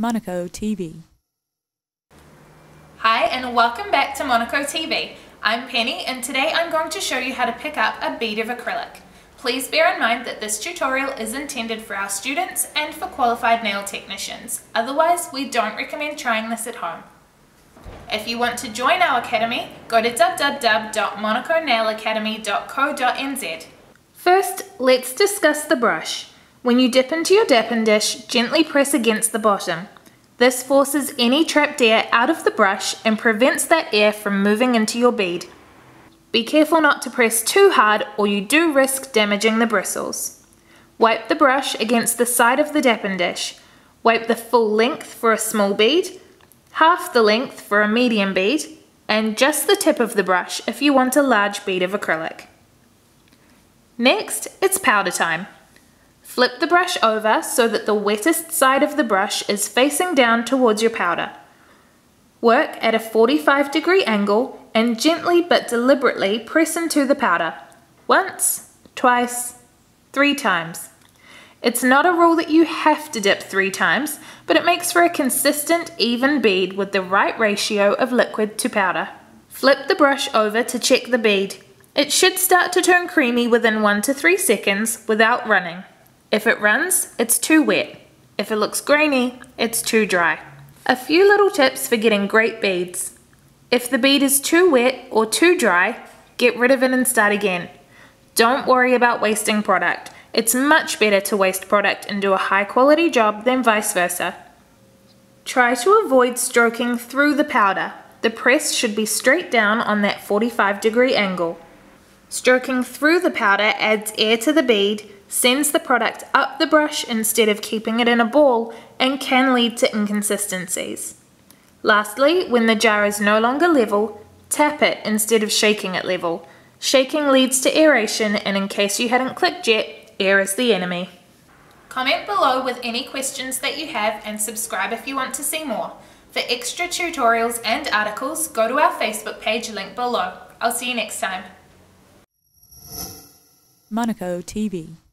Monaco TV. Hi and welcome back to Monaco TV. I'm Penny and today I'm going to show you how to pick up a bead of acrylic. Please bear in mind that this tutorial is intended for our students and for qualified nail technicians. Otherwise, we don't recommend trying this at home. If you want to join our academy, go to www.monaconailacademy.co.nz. First, let's discuss the brush. When you dip into your dipping dish, gently press against the bottom. This forces any trapped air out of the brush and prevents that air from moving into your bead. Be careful not to press too hard or you do risk damaging the bristles. Wipe the brush against the side of the dipping dish. Wipe the full length for a small bead, half the length for a medium bead, and just the tip of the brush if you want a large bead of acrylic. Next, it's powder time. Flip the brush over so that the wettest side of the brush is facing down towards your powder. Work at a 45 degree angle and gently but deliberately press into the powder. Once, twice, three times. It's not a rule that you have to dip three times, but it makes for a consistent, even bead with the right ratio of liquid to powder. Flip the brush over to check the bead. It should start to turn creamy within 1 to 3 seconds without running. If it runs, it's too wet. If it looks grainy, it's too dry. A few little tips for getting great beads. If the bead is too wet or too dry, get rid of it and start again. Don't worry about wasting product. It's much better to waste product and do a high quality job than vice versa. Try to avoid stroking through the powder. The press should be straight down on that 45 degree angle. Stroking through the powder adds air to the bead sends the product up the brush instead of keeping it in a ball and can lead to inconsistencies. Lastly, when the jar is no longer level, tap it instead of shaking it level. Shaking leads to aeration and in case you hadn't clicked yet, air is the enemy. Comment below with any questions that you have and subscribe if you want to see more. For extra tutorials and articles, go to our Facebook page linked below. I'll see you next time. Monaco TV.